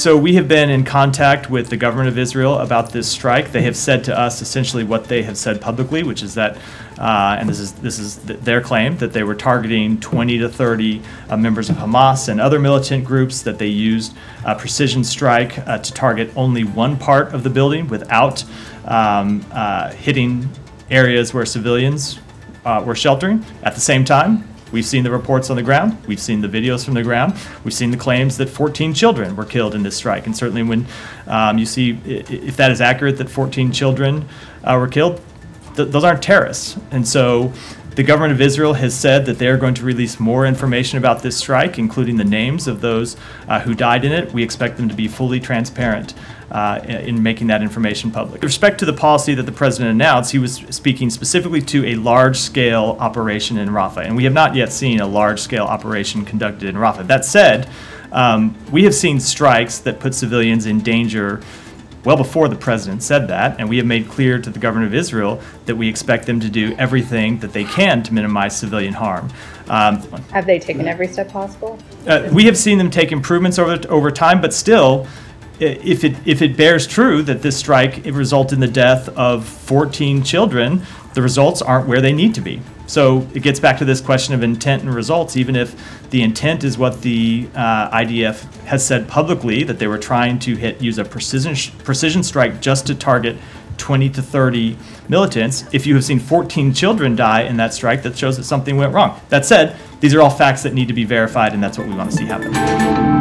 So we have been in contact with the government of Israel about this strike. They have said to us essentially what they have said publicly, which is that, uh, and this is this is th- their claim that they were targeting 20 to 30 uh, members of Hamas and other militant groups. That they used a precision strike uh, to target only one part of the building without um, uh, hitting areas where civilians uh, were sheltering. At the same time, We've seen the reports on the ground. We've seen the videos from the ground. We've seen the claims that 14 children were killed in this strike. And certainly, when um, you see if that is accurate, that 14 children uh, were killed, th- those aren't terrorists. And so, the government of Israel has said that they are going to release more information about this strike, including the names of those uh, who died in it. We expect them to be fully transparent uh, in in making that information public. With respect to the policy that the president announced, he was speaking specifically to a large scale operation in Rafah, and we have not yet seen a large scale operation conducted in Rafah. That said, um, we have seen strikes that put civilians in danger well before the president said that, and we have made clear to the government of Israel that we expect them to do everything that they can to minimize civilian harm. Um, Have they taken every step possible? uh, we have seen them take improvements over over time, but still, if it if it bears true that this strike it resulted in the death of 14 children, the results aren't where they need to be. So it gets back to this question of intent and results. Even if the intent is what the uh, IDF has said publicly that they were trying to hit use a precision precision strike just to target 20 to 30 militants. If you have seen 14 children die in that strike, that shows that something went wrong. That said, these are all facts that need to be verified, and that's what we want to see happen.